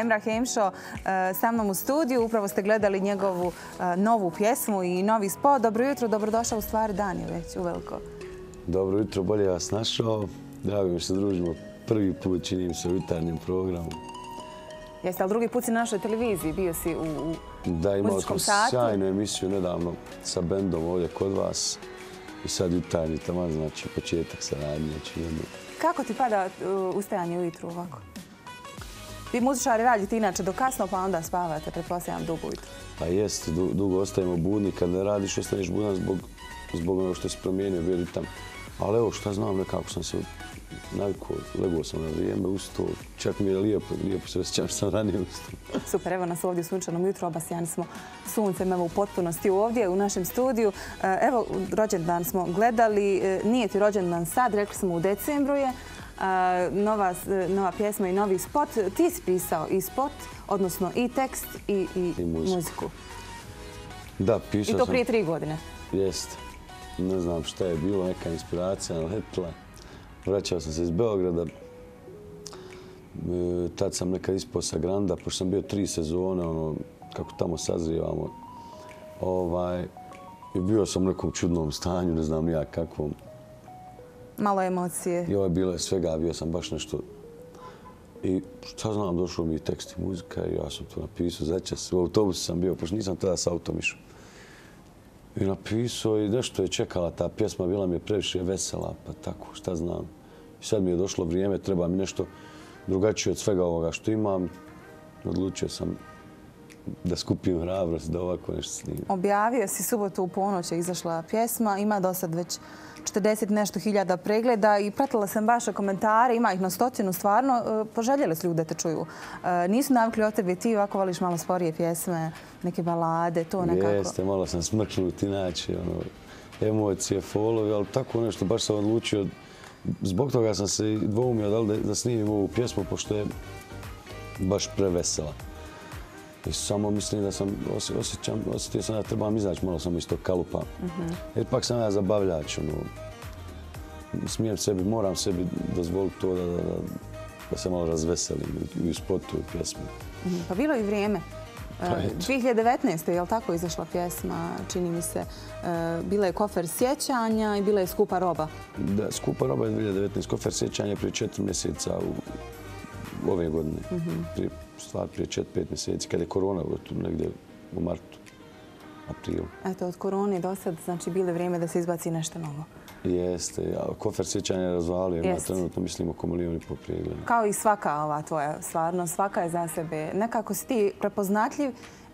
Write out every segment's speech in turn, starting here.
Emra Hemšo sa mnom u studiju. Upravo ste gledali njegovu novu pjesmu i novi spot. Dobro jutro, dobrodošao u stvari Dan je već uveliko. Dobro jutro, bolje vas našao. Drago mi se družimo. Prvi put činim se u jutarnjem programu. Jeste, ali drugi put si na našoj televiziji, bio si u muzičkom satu. Da, imao smo sjajnu emisiju nedavno sa bendom ovdje kod vas. I sad jutarnji tamo, znači početak saradnje. Kako ti pada ustajanje ujutru ovako? Vi muzičari radite inače do kasno, pa onda spavate, pretpostavljam, dugo ujutru. Pa jest, dugo ostajemo budni. Kad ne radiš, ostaneš budan zbog ono što se promijenio, bio ritam. Ali evo, šta znam, nekako sam se navikao, legao sam na vrijeme, ustao. Čak mi je lijepo, lijepo se osjećam što sam ranije ustao. Super, evo nas ovdje u sunčanom jutru, obasijani smo suncem, evo u potpunosti ovdje u našem studiju. E, evo, rođendan smo gledali, e, nije ti rođendan sad, rekli smo u decembru je nova, nova pjesma i novi spot. Ti si pisao i spot, odnosno i tekst i, i, I muziku. Da, pisao sam. I to prije tri godine. Jeste. Ne znam šta je bilo, neka inspiracija letila. Vraćao sam se iz Beograda. E, tad sam nekad ispao sa Granda, pošto sam bio tri sezone, ono, kako tamo sazrijevamo. Ovaj, bio sam u nekom čudnom stanju, ne znam nijak kakvom malo emocije. I ovo je bilo svega, bio sam baš nešto... I šta znam, došao mi tekst i muzika i ja sam to napisao za se, U autobusu sam bio, pošto nisam tada sa autom išao. I napisao i nešto je čekala ta pjesma, bila mi je previše vesela, pa tako, šta znam. I sad mi je došlo vrijeme, treba mi nešto drugačije od svega ovoga što imam. Odlučio sam da skupim hrabrost da ovako nešto snimim. Objavio si subotu u ponoć je izašla pjesma, ima do sad već 40 nešto hiljada pregleda i pratila sam vaše komentare, ima ih na stotinu stvarno. E, poželjeli su ljudi da te čuju. E, nisu navikli o tebi, ti ovako voliš malo sporije pjesme, neke balade, to nekako. Jeste, malo sam smrknut inače, ono, emocije, folovi, ali tako nešto, baš sam odlučio. Zbog toga sam se dvoumio da, da snimim ovu pjesmu, pošto je baš prevesela. I samo mislim da sam osjećam, osjetio sam da trebam izaći malo samo iz tog kalupa. Jer pak sam ja zabavljač. Ono, smijem sebi, moram sebi dozvoliti to da, da, da se malo razveselim i u spotu i pjesmi. Mhm, pa bilo je vrijeme. Pa 2019. je li tako izašla pjesma, čini mi se, e, bila je kofer sjećanja i bila je skupa roba. Da, skupa roba je 2019. Kofer sjećanja prije četiri mjeseca u ove godine. Prije stvar prije čet, pet mjeseci, kada je korona tu negdje u martu, aprilu. Eto, od korone do sad, znači, bile vrijeme da se izbaci nešto novo. Jeste, kofer sjećanja je razvalio, ja trenutno mislim oko i po prijegleda. Kao i svaka ova tvoja stvarno, svaka je za sebe. Nekako si ti prepoznatljiv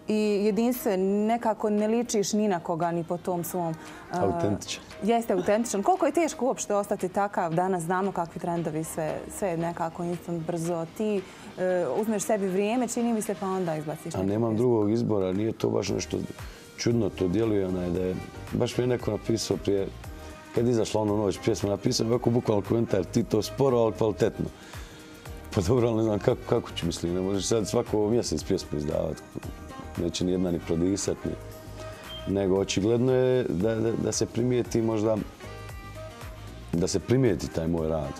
i jedinstven, nekako ne ličiš ni na koga, ni po tom svom... Autentičan. Jeste autentičan. Koliko je teško uopšte ostati takav? Danas znamo kakvi trendovi, sve, sve nekako instant, brzo. Ti e, uzmeš sebi vrijeme, čini mi se, pa onda izbaciš. A nemam drugog izbora, nije to baš nešto čudno, to djeluje onaj da je... Baš mi je neko napisao prije, kad izašla ono noć pjesma, napisao ovako bukvalno komentar, ti to sporo, ali kvalitetno. Pa dobro, ali ne znam kako, kako ću mislim, ne možeš sad svako mjesec pjesmu izdavati neće ni jedna ni prodisat. Ni. Nego očigledno je da, da, da se primijeti možda da se primijeti taj moj rad.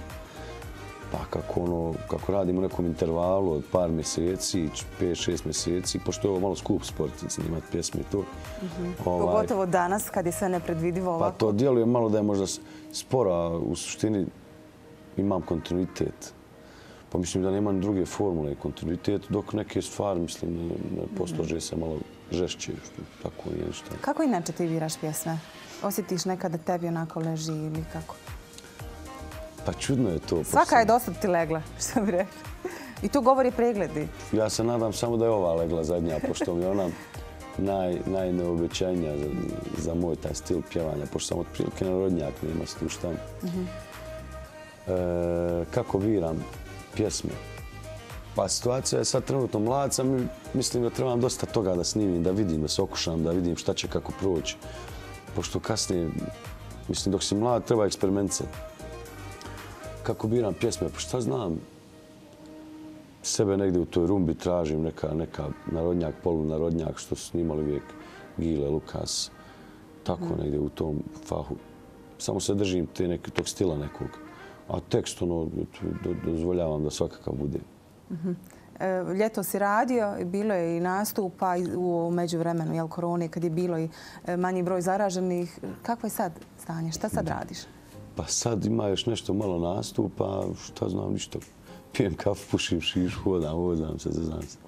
Pa kako, ono, kako radim u nekom intervalu od par mjeseci, 5-6 mjeseci, pošto je ovo malo skup sport, snimati pjesme i to. Mm -hmm. ovaj, Pogotovo danas kad je sve nepredvidivo ovako. Pa to djeluje malo da je možda sporo, a u suštini imam kontinuitet. Pa mislim da nema druge formule i kontinuitet, dok neke stvari, mislim, ne, ne poslože se malo žešće, tako nije ništa. Kako inače ti viraš pjesme? Osjetiš nekada tebi onako leži ili kako? Pa čudno je to. Svaka je dosta ti legla, što bi rekli. I tu govori pregledi. Ja se nadam samo da je ova legla zadnja, pošto mi je ona naj, najneobećajnija za, za moj taj stil pjevanja, pošto sam od prilike narodnjak, nema se tu šta. Uh -huh. e, kako viram? Pjesme. Pa situacija je sad trenutno mlad sam i mislim da trebam dosta toga da snimim, da vidim, da se okušam, da vidim šta će kako proći. Pošto kasnije, mislim dok si mlad treba eksperimencije. Kako biram pjesme, pa šta znam, sebe negdje u toj rumbi tražim neka, neka narodnjak, polunarodnjak što su snimali uvijek Gile, Lukas, tako mm. negdje u tom fahu. Samo se držim te neke, tog stila nekog a tekst ono, dozvoljavam da svakakav bude. Mhm. E, ljeto si radio, bilo je i nastupa u međuvremenu jel, korone, kad je bilo i e, manji broj zaraženih. Kako je sad stanje? Šta sad radiš? Pa sad ima još nešto malo nastupa, šta znam, ništa. Pijem kafu, pušim šiš, hodam, vozam se, znam se.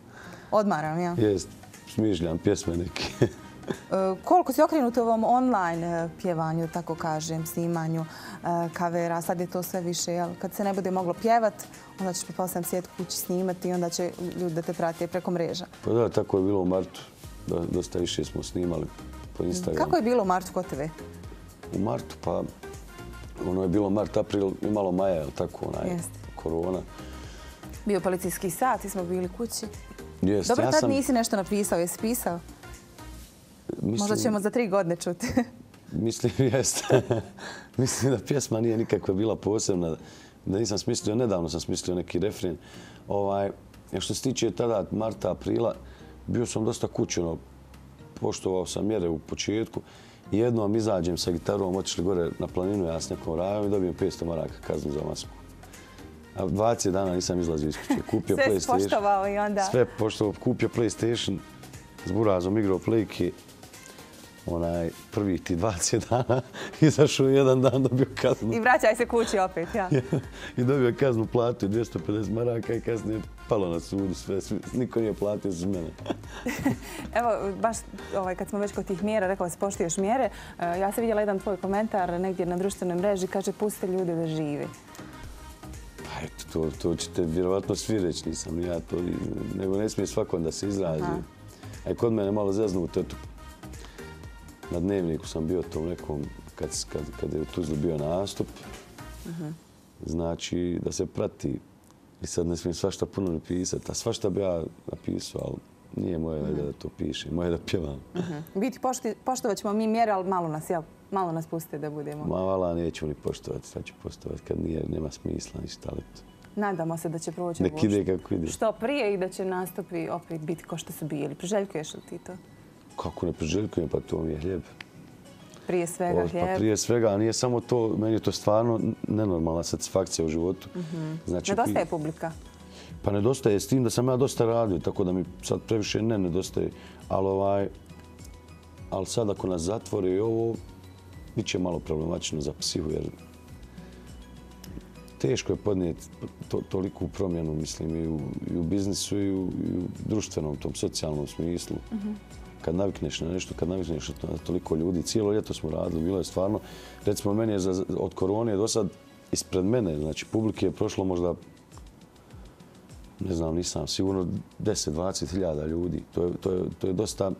Odmaram, ja? Jest, smišljam pjesme neke. E, koliko si okrenut u ovom online e, pjevanju, tako kažem, snimanju e, kavera, sad je to sve više, jel? Kad se ne bude moglo pjevat, onda ćeš pretpostavljam sjet kući snimati i onda će ljudi da te prate preko mreža. Pa da, tako je bilo u martu. Dosta više smo snimali po Instagramu. Kako je bilo u martu kod tebe? U martu, pa ono je bilo mart, april i malo maja, jel tako, onaj korona. Bio policijski sat i smo bili kući. Jest, Dobro, tad nisi nešto napisao, jesi pisao? Možda ćemo za tri godine čuti. Mislim, jeste. Mislim da pjesma nije nikakva bila posebna. Da nisam smislio, nedavno sam smislio neki refren. Ovaj, što se tiče tada, marta, aprila, bio sam dosta kućeno. Poštovao sam mjere u početku. Jednom izađem sa gitarom, otišli gore na planinu, ja s nekom rajom i dobijem 500 maraka kaznu za masku. A 20 dana nisam izlazio iz kuće. Kupio Sve poštovao i onda... Sve poštovao. Kupio PlayStation s burazom, igrao playke onaj prvih ti 20 dana, izašao jedan dan, dobio kaznu. I vraćaj se kući opet, ja. I dobio kaznu platu 250 maraka i kasnije palo na sudu sve. Niko nije platio za mene. Evo, baš ovaj, kad smo već kod tih mjera, rekao se poštiješ mjere, eh, ja sam vidjela jedan tvoj komentar negdje na društvenoj mreži, kaže pustite ljude da živi. Pa eto, to, to ćete vjerovatno svi reći, nisam ja to, nego ne smije svakom da se izrazi. A kod mene malo zeznuto, eto, na dnevniku sam bio tom nekom, kad, kad, kad je u Tuzli bio nastup, uh znači da se prati. I sad ne smijem svašta puno napisati, a svašta bi ja napisao, ali nije moje uh da to piše, moje da pjevam. Uh Biti pošti, poštovat ćemo mi mjere, ali malo nas, jel? Malo nas pustite da budemo. Ma, vala, neću ni poštovati, sad ću poštovati kad nije, nema smisla ništa, ali Nadamo se da će proći Nek ide kako ide. Što prije i da će nastupi opet biti ko što su bili. Priželjkuješ li ti to? Kako ne priželjkujem, pa to mi je hljeb. Prije svega pa hljeb? Pa prije svega, a nije samo to, meni je to stvarno nenormalna satisfakcija u životu. Mhm. Znači, nedostaje publika? Pa nedostaje s tim da sam ja dosta radio, tako da mi sad previše ne nedostaje. Ali, ovaj, ali sad ako nas zatvore i ovo, bit će malo problematično za psihu, jer teško je podnijeti to, toliku promjenu, mislim, i u, i u biznisu i u, i u društvenom, tom socijalnom smislu. Mhm. Kad navikneš na nešto, kad navikneš na toliko ljudi. Cijelo ljeto smo radili, bilo je stvarno, recimo meni je za, od korone do sad ispred mene, znači publike je prošlo možda, ne znam, nisam, sigurno 10-20 hiljada ljudi. To je, to, je, to je dosta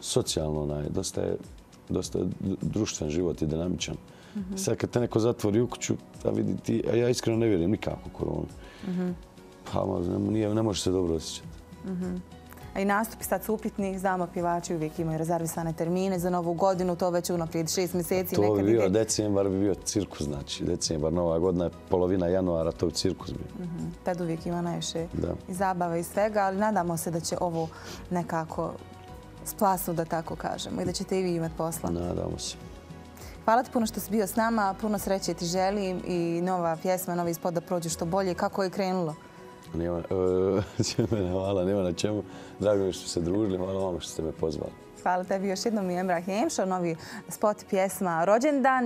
socijalno, onaj, dosta je, dosta je društven život i dinamičan. Mm -hmm. Sad kad te neko zatvori u kuću, da vidi ti, a ja iskreno ne vjerujem nikako koronu. Mm -hmm. Pa ne, nije, ne može se dobro osjećati. Mm -hmm i nastupi sad su upitni. Znamo, pjevači uvijek imaju rezervisane termine za novu godinu, to već unaprijed šest mjeseci. To bi bio decembar, bi bio cirkus, znači decembar, nova godina, polovina januara, to bi cirkus bio. Mhm. Tad uvijek ima najviše i zabava i svega, ali nadamo se da će ovo nekako splasnu, da tako kažemo, i da ćete i vi imati posla. Nadamo se. Hvala ti puno što si bio s nama, puno sreće ti želim i nova pjesma, novi ispod da prođu što bolje. Kako je krenulo? Nema, uh, hvala, nema na čemu. Drago mi što ste družili, hvala vam što ste me pozvali. Hvala tebi još jednom i Emrah Hemšo, novi spot pjesma Rođendan.